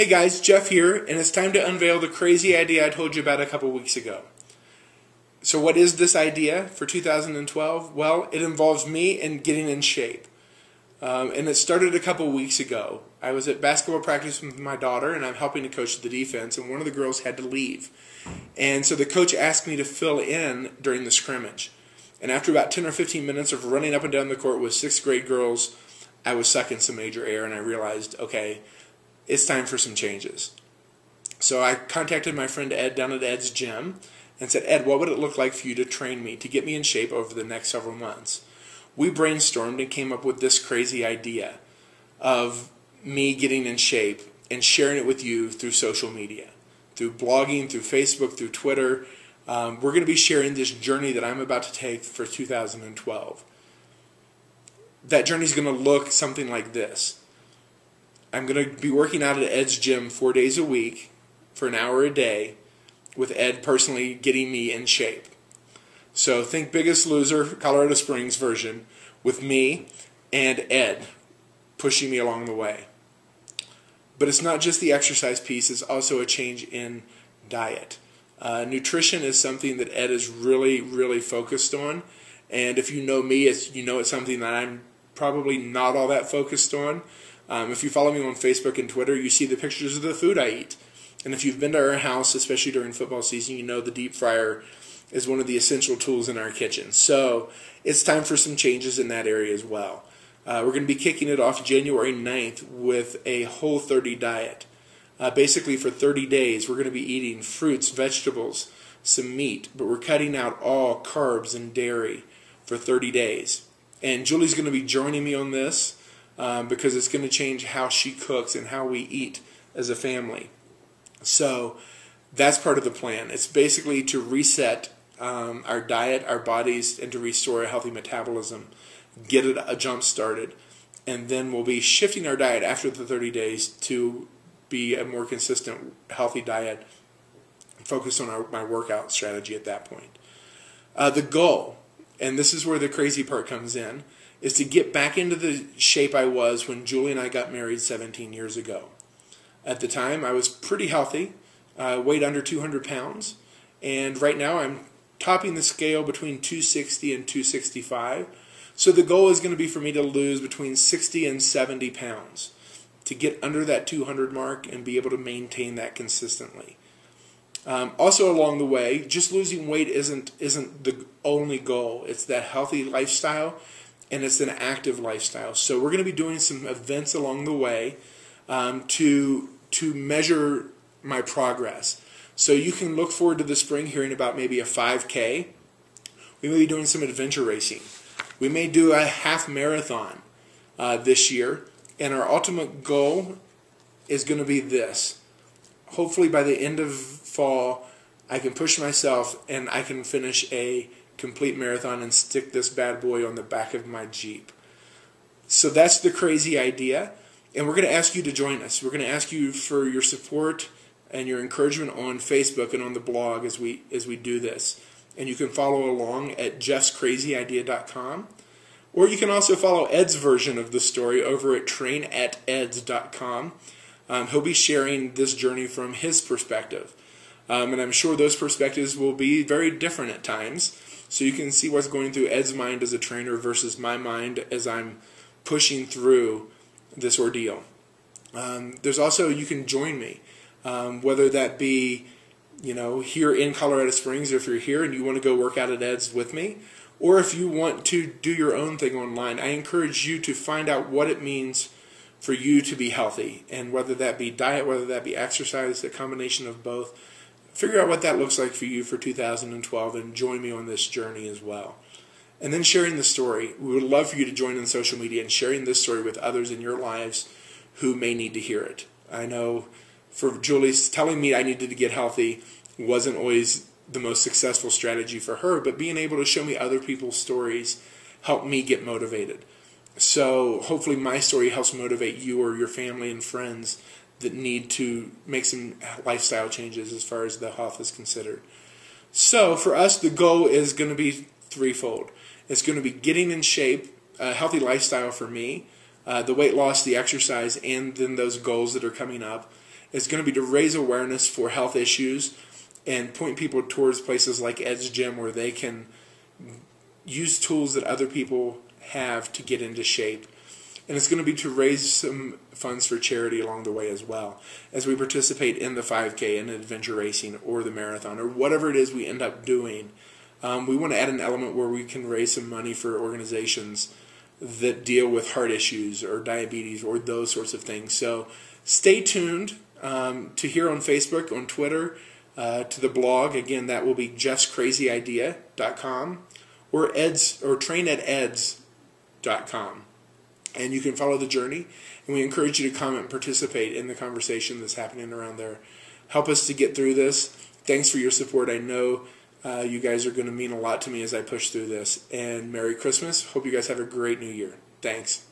Hey guys, Jeff here, and it's time to unveil the crazy idea I told you about a couple weeks ago. So, what is this idea for 2012? Well, it involves me and getting in shape. Um, and it started a couple weeks ago. I was at basketball practice with my daughter, and I'm helping to coach the defense, and one of the girls had to leave. And so the coach asked me to fill in during the scrimmage. And after about 10 or 15 minutes of running up and down the court with sixth grade girls, I was sucking some major air, and I realized, okay, it's time for some changes. So I contacted my friend Ed down at Ed's gym and said, Ed, what would it look like for you to train me to get me in shape over the next several months? We brainstormed and came up with this crazy idea of me getting in shape and sharing it with you through social media, through blogging, through Facebook, through Twitter. Um, we're going to be sharing this journey that I'm about to take for 2012. That journey is going to look something like this. I'm going to be working out at Ed's gym four days a week for an hour a day, with Ed personally getting me in shape. So think Biggest Loser, Colorado Springs version, with me and Ed pushing me along the way. But it's not just the exercise piece, it's also a change in diet. Uh, nutrition is something that Ed is really, really focused on. And if you know me, it's, you know it's something that I'm probably not all that focused on. Um, if you follow me on Facebook and Twitter, you see the pictures of the food I eat. And if you've been to our house, especially during football season, you know the deep fryer is one of the essential tools in our kitchen. So it's time for some changes in that area as well. Uh, we're going to be kicking it off January 9th with a whole 30 diet. Uh, basically, for 30 days, we're going to be eating fruits, vegetables, some meat, but we're cutting out all carbs and dairy for 30 days. And Julie's going to be joining me on this um, because it's going to change how she cooks and how we eat as a family. So that's part of the plan. It's basically to reset um, our diet, our bodies, and to restore a healthy metabolism, get it a jump started, and then we'll be shifting our diet after the 30 days to be a more consistent, healthy diet, focus on our, my workout strategy at that point. Uh, the goal, and this is where the crazy part comes in, is to get back into the shape I was when Julie and I got married 17 years ago. At the time, I was pretty healthy, uh, weighed under 200 pounds, and right now I'm topping the scale between 260 and 265. So the goal is going to be for me to lose between 60 and 70 pounds to get under that 200 mark and be able to maintain that consistently. Um, also, along the way, just losing weight isn't isn't the only goal. It's that healthy lifestyle and it's an active lifestyle. So we're going to be doing some events along the way um, to to measure my progress. So you can look forward to the spring hearing about maybe a 5K. We may be doing some adventure racing. We may do a half marathon uh, this year, and our ultimate goal is going to be this. Hopefully, by the end of fall, I can push myself and I can finish a complete marathon and stick this bad boy on the back of my Jeep. So that's the crazy idea. And we're going to ask you to join us. We're going to ask you for your support and your encouragement on Facebook and on the blog as we as we do this. And you can follow along at jeffscrazyidea.com. Or you can also follow Ed's version of the story over at trainateds.com. Um, he'll be sharing this journey from his perspective. Um, and I'm sure those perspectives will be very different at times. So you can see what's going through Ed's mind as a trainer versus my mind as I'm pushing through this ordeal. Um, there's also, you can join me, um, whether that be, you know, here in Colorado Springs, or if you're here and you want to go work out at Ed's with me, or if you want to do your own thing online, I encourage you to find out what it means for you to be healthy, and whether that be diet, whether that be exercise, a combination of both figure out what that looks like for you for 2012 and join me on this journey as well. And then sharing the story. We would love for you to join in social media and sharing this story with others in your lives who may need to hear it. I know for Julie, telling me I needed to get healthy wasn't always the most successful strategy for her, but being able to show me other people's stories helped me get motivated. So hopefully my story helps motivate you or your family and friends that need to make some lifestyle changes as far as the health is considered. So for us, the goal is going to be threefold. It's going to be getting in shape, a healthy lifestyle for me, uh, the weight loss, the exercise, and then those goals that are coming up is going to be to raise awareness for health issues and point people towards places like Ed's Gym where they can use tools that other people have to get into shape. And it's going to be to raise some funds for charity along the way as well as we participate in the 5K and adventure racing or the marathon or whatever it is we end up doing. Um, we want to add an element where we can raise some money for organizations that deal with heart issues or diabetes or those sorts of things. So stay tuned um, to here on Facebook, on Twitter, uh, to the blog. Again, that will be jeffscrazyidea.com or eds or trainateds.com. And you can follow the journey. And we encourage you to comment and participate in the conversation that's happening around there. Help us to get through this. Thanks for your support. I know uh, you guys are going to mean a lot to me as I push through this. And Merry Christmas. Hope you guys have a great new year. Thanks.